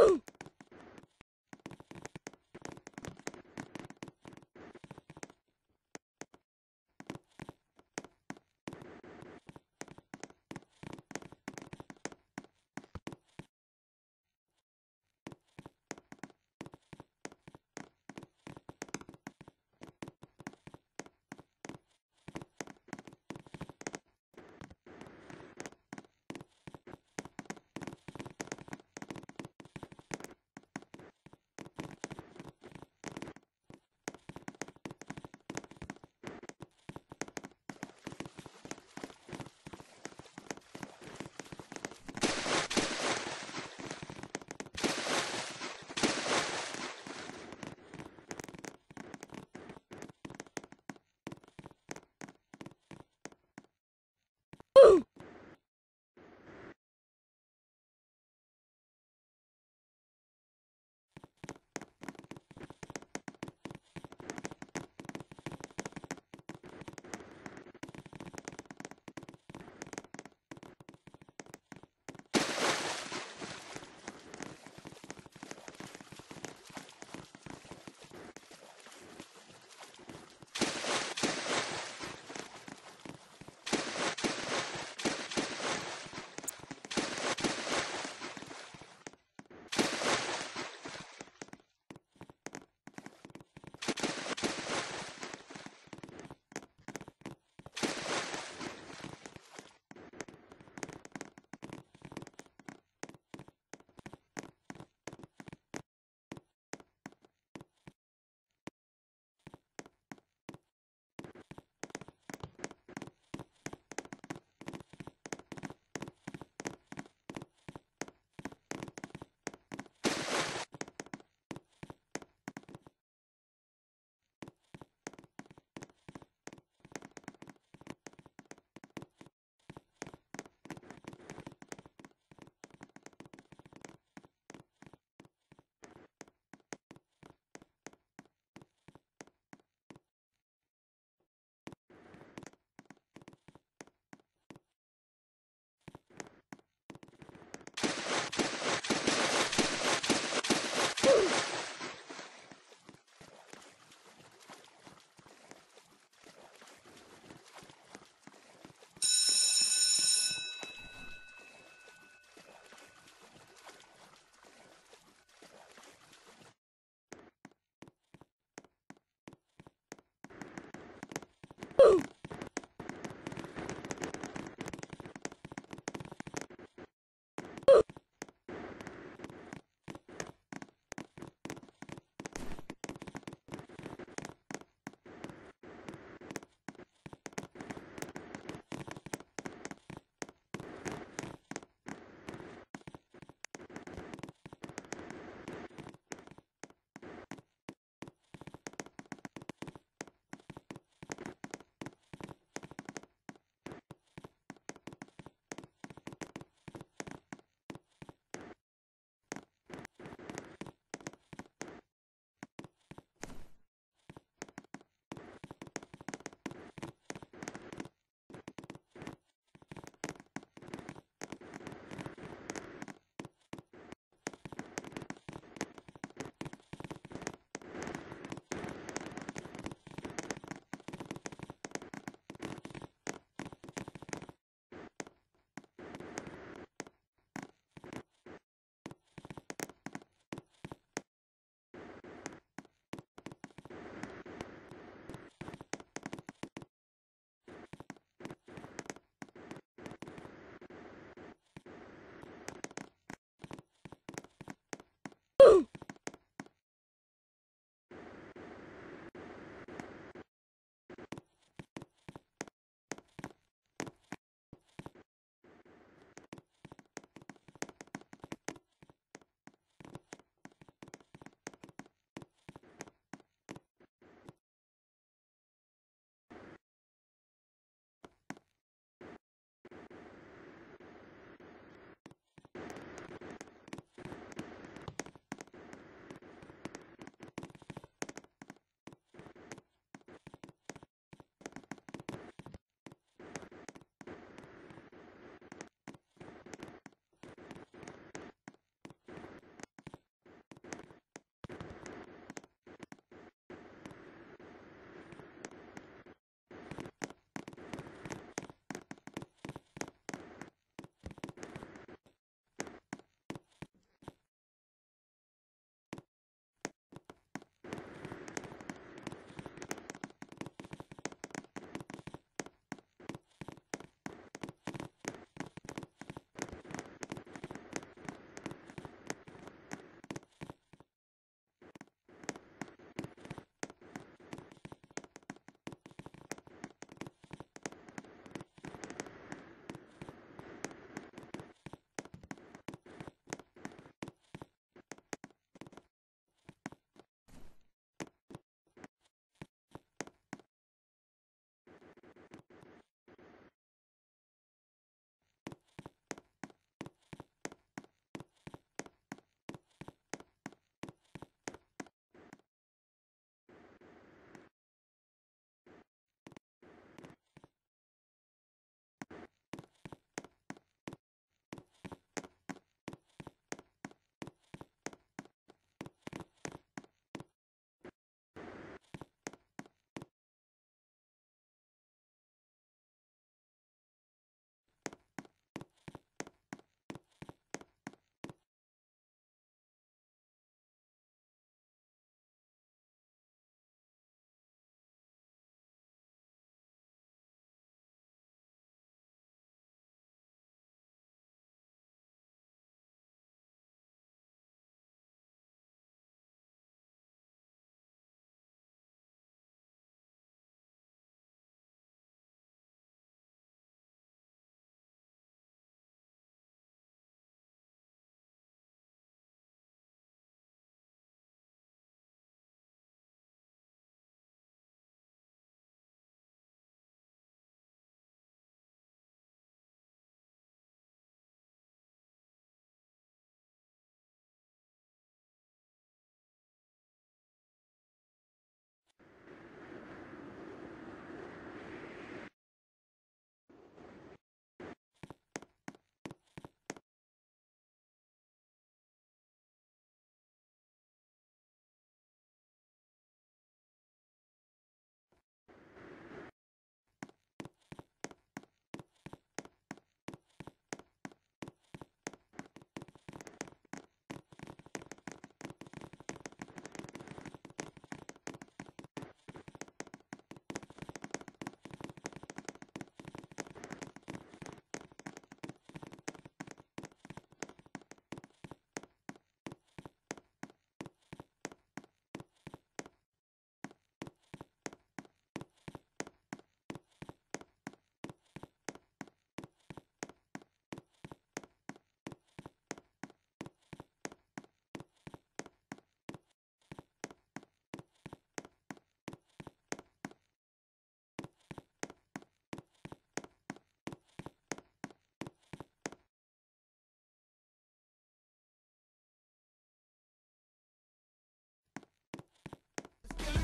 Boom!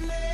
enemy.